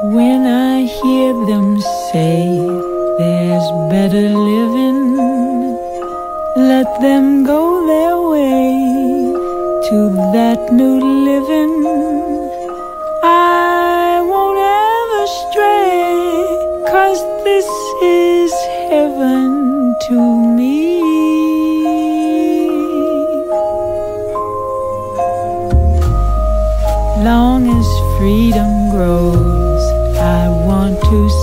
I hear them say there's better living, let them go their way to that new living. I won't ever stray, cause this is heaven to me. Long as freedom grows,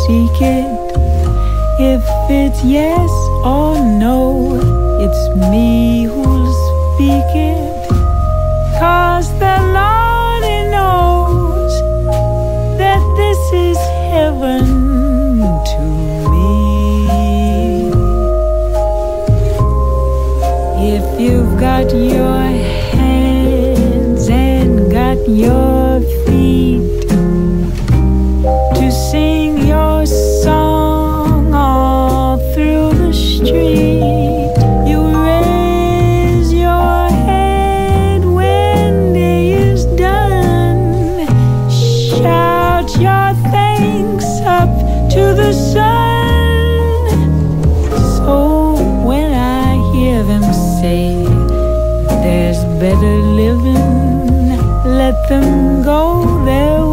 seek it. If it's yes or no, it's me who'll speak it. Cause the Lord knows that this is heaven to me. If you've got your hands and got your better living, let them go that